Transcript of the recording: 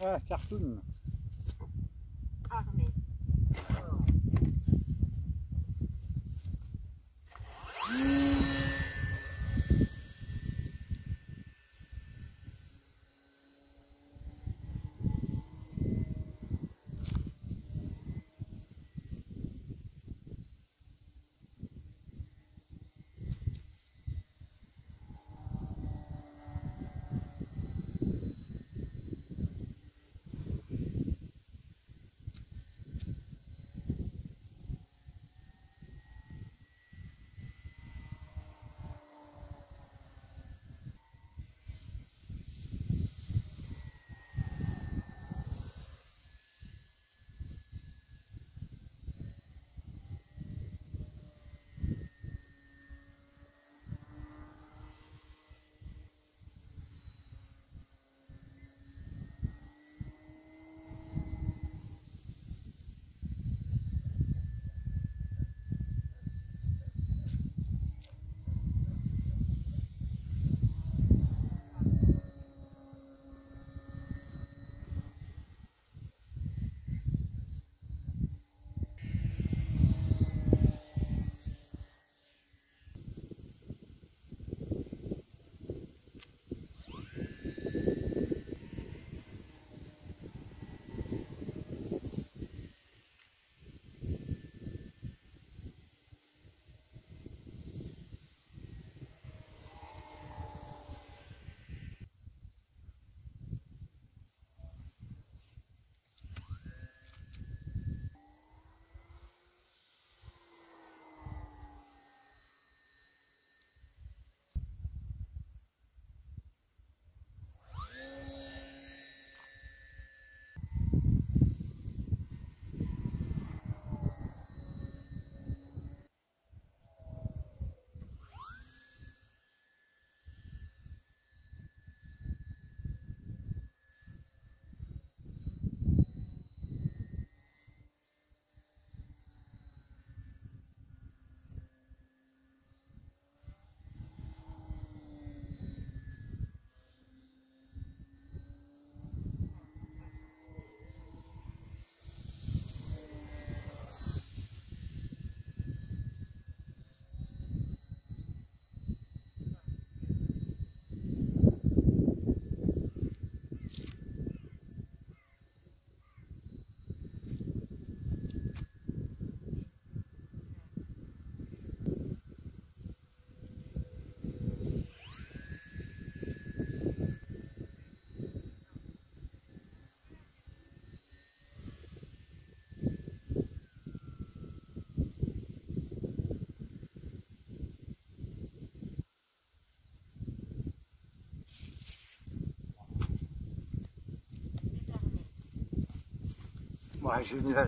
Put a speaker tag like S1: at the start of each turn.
S1: Ah, cartoon. 我还寻思呢